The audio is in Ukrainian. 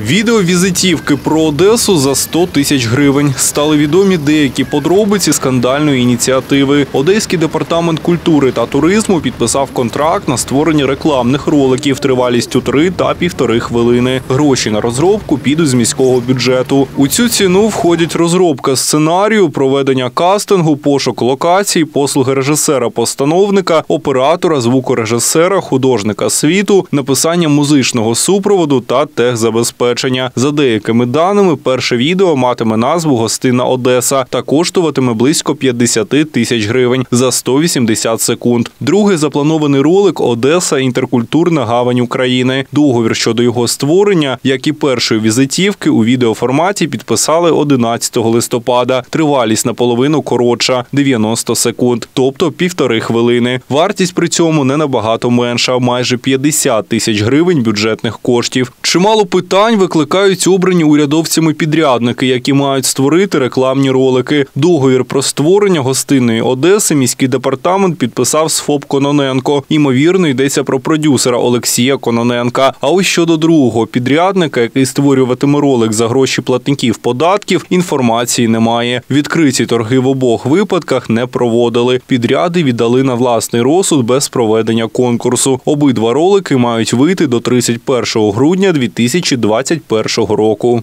Відеовізитівки про Одесу за 100 тисяч гривень. Стали відомі деякі подробиці скандальної ініціативи. Одеський департамент культури та туризму підписав контракт на створення рекламних роликів тривалістю 3 та півтори хвилини. Гроші на розробку підуть з міського бюджету. У цю ціну входять розробка сценарію, проведення кастингу, пошук локацій, послуги режисера-постановника, оператора, звукорежисера, художника світу, написання музичного супроводу та техзабезпечення. За деякими даними, перше відео матиме назву Гостина Одеса та коштуватиме близько 50 тисяч гривень за 180 секунд. Другий запланований ролик Одеса інтеркультурна гавань України. Договір щодо його створення, як і першої візитівки, у відеоформаті підписали 11 листопада. Тривалість наполовину коротша 90 секунд, тобто півтори хвилини. Вартість при цьому не набагато менша, майже 50 тисяч гривень бюджетних коштів. Чимало питань викликають обрані урядовцями підрядники, які мають створити рекламні ролики. Договір про створення гостинної Одеси міський департамент підписав з ФОП Кононенко. Імовірно, йдеться про продюсера Олексія Кононенка. А ось щодо другого підрядника, який створюватиме ролик за гроші платників податків, інформації немає. Відкриті торги в обох випадках не проводили. Підряди віддали на власний розсуд без проведення конкурсу. Обидва ролики мають вийти до 31 грудня 2021 року.